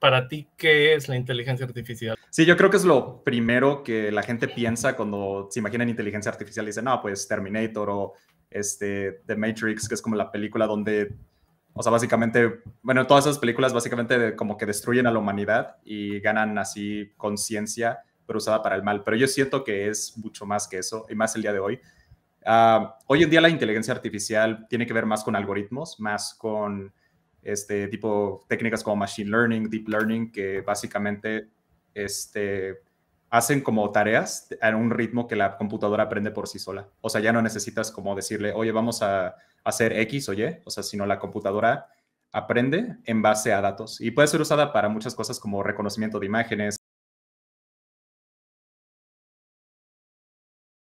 para ti, ¿qué es la inteligencia artificial? Sí, yo creo que es lo primero que la gente piensa cuando se imagina en inteligencia artificial. Dicen, no, pues Terminator o este, The Matrix, que es como la película donde, o sea, básicamente, bueno, todas esas películas básicamente como que destruyen a la humanidad y ganan así conciencia, pero usada para el mal. Pero yo siento que es mucho más que eso, y más el día de hoy. Ah, hoy en día la inteligencia artificial tiene que ver más con algoritmos, más con este tipo técnicas como machine learning, deep learning, que básicamente este, hacen como tareas a un ritmo que la computadora aprende por sí sola. O sea, ya no necesitas como decirle, oye, vamos a hacer X o Y, o sea, sino la computadora aprende en base a datos y puede ser usada para muchas cosas como reconocimiento de imágenes,